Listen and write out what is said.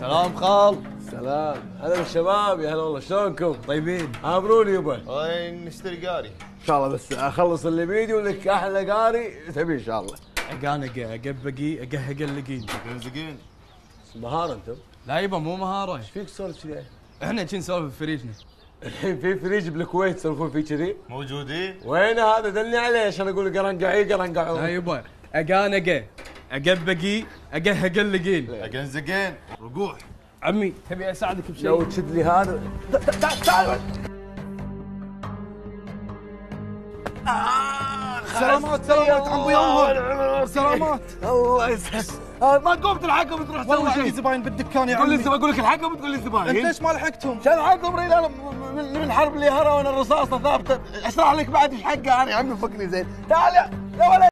سلام خال. سلام. هلا بالشباب يا هلا والله. شلونكم؟ طيبين؟ عبروني يبا وين نشتري قاري؟ إن شاء الله بس أخلص اللي بيدي ولك أحلى قاري تبي إن شاء الله. اقانق اقبقي أقهق اللقين. زقين. مهارة أنتم. لا يبا مو مهارة. إيش فيك تسولف كذي؟ إحنا كنا نسولف في فريجنا الحين في فريج بالكويت يسولفون فيه كذي؟ موجودين؟ وين هذا؟ دلني عليه عشان أقول قرنقعي لا قرنقعون يبا اقانق اقبقي اقهق اللقين اجن زقين رقوح عمي تبي أساعدك بشيء؟ لو تشد لي هذا. تعال. تعال. سلامات سلامات عم بيامها سلامات. الله يسعدك آه، ما قمت الحكم تروح تسوي شيء. زباين بالدكان يا تقول لي عمي. الزبائن أقول لك الحكم تقول لي الزباين أنت ليش ما لحقتهم؟ شو الحكم ريال أنا من من الحرب اللي هرا وأنا الرصاصة ثابته أشرح لك بعد إيش حقه أنا يا عمي فكني زين. تعال يا يا ولد.